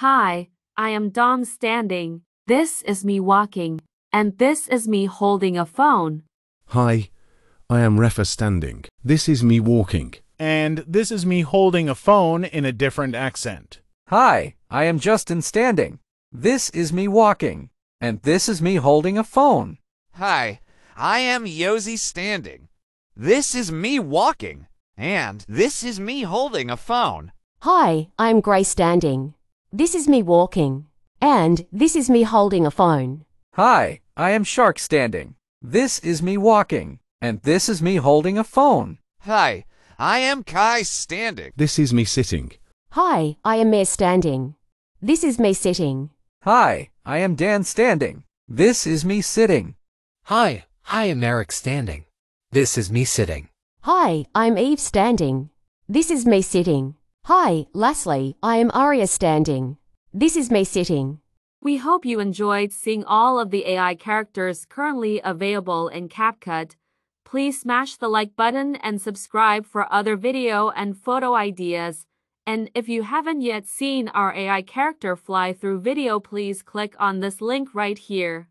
Hi, I am Dom standing. This is me walking. And this is me holding a phone. Hi, I am Refa standing. This is me walking. And this is me holding a phone in a different accent. Hi, I am Justin standing. This is me walking. And this is me holding a phone. Hi, I am Yosi standing. This is me walking. And this is me holding a phone. Hi, I'm Grace standing. This is me walking. And this is me holding a phone. Hi, I am Shark standing. This is me walking. And this is me holding a phone. Hi, I am Kai standing. This is me sitting. Hi, I am Mare standing. This is me sitting. Hi, I am Dan standing. This is me sitting. Hi, I am Eric standing. This is me sitting. Hi, I'm Eve standing. This is me sitting. Hi, lastly, I am Aria standing. This is me sitting. We hope you enjoyed seeing all of the AI characters currently available in CapCut. Please smash the like button and subscribe for other video and photo ideas. And if you haven't yet seen our AI character fly through video, please click on this link right here.